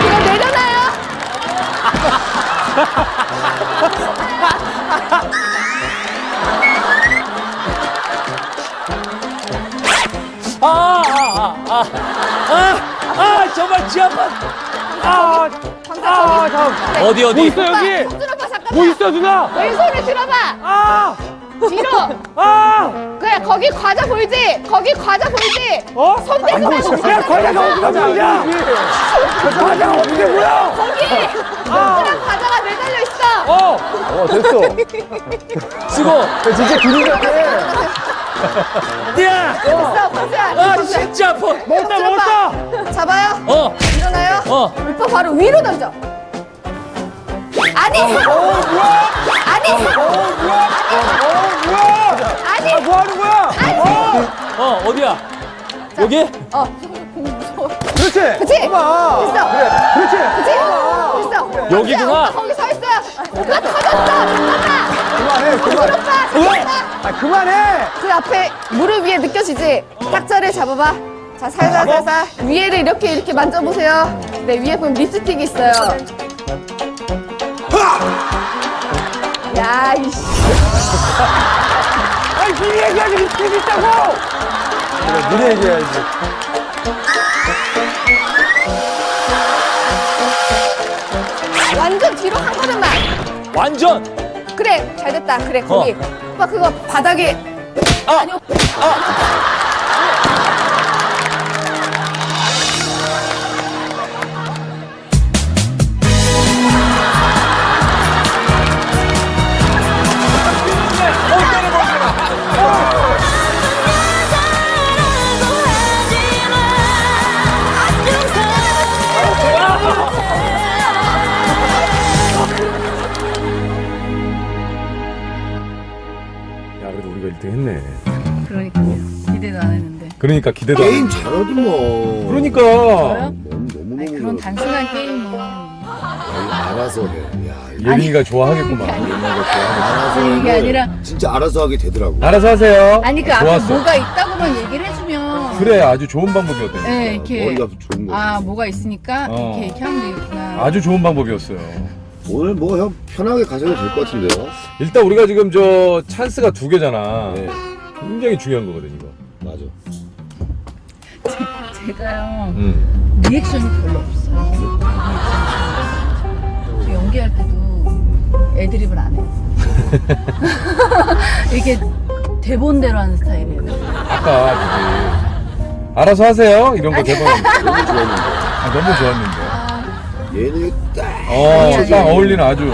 그럼 내려놔요. 아, 아, 아, 아, 아, 아, 정말 지 아파. 아, 아, 잠. 어디 뭐 어디? 있어 여기? 오빠. 뭐 있어 누나? 왼손을 들어봐. 아! 아! 거기 과자 보이지? 거기 과자 보이지? 어? 손 떼지 말고 야 과자가 어디가 보이냐? 과자가 어떻게 보여? 거기 손가락 과자가 매달려 있어. 어! 어 됐어. 수고. 진짜 기분 같아. 야, 됐어, 보자. 아, 진짜 아파. 먹었다 먹었다! 잡아요. 어, 일어나요. 어. 오빠 바로 위로 던져. 아니. 어 뭐야? 아니. 어 뭐야? 어 뭐야? 아니. 아, 뭐 하는 거야? 어! 어, 어디야? 여기? 어. 무서워. 그렇지! 그치? 봐봐! 됐어. 그래, 그렇지! 그치? 됐어. 여기구나. 오빠 거기 서 있어요. 그거 터졌어. 잠깐만. 그만해, 그만! 오빠 잠깐만. 아, 그만해! 그 앞에 무릎 위에 느껴지지? 짝자를 잡아봐. 자, 살살 살살. 위에를 이렇게 이렇게 만져보세요. 네, 위에 보면 립스틱이 있어요. 야, 이씨. 미리 얘기하지, 미리 있다고! 그래, 미리 얘기해야지. 완전 뒤로 한 걸음만. 완전. 그래, 잘 됐다. 그래, 거기. 오빠 그거 바닥에. 아, 아니, 오빠. 야, 그래도 우리가 1등 했네. 그러니까요. 기대도 안 했는데. 그러니까 기대도 안 게임. 잘하더만. 뭐. 그러니까. 저요? 너무 너무 아니, 너무 그런 단순한 게임은 알아서 해. 야, 이거 예린이가 좋아하겠구만. 알아서 아니, 이게 하면 아니라 진짜 알아서 하게 되더라고. 알아서 하세요. 아니 그 앞에 좋았어. 뭐가 있다고만 얘기를 해주면 그래, 아주 좋은 방법이었대. 네 이렇게 머리가 좋은 거. 아 뭐가 있으니까 어. 이렇게 이렇게 하면 되겠구나. 아주 좋은 방법이었어요. 오늘 뭐 형 편하게 가셔도 될 것 같은데요. 일단 우리가 지금 저 찬스가 두 개잖아. 네, 굉장히 중요한 거거든, 이거. 맞아. 제가요 음. 리액션이 별로 없어요. 저 연기할 때도 애드립을 안 해요. 이게 대본대로 하는 스타일이에요. 아까 저기 알아서 하세요 이런 거 대본 너무 좋았는데. 아, 너무 좋았는데 얘는 딱 어, 딱 어울리는 아주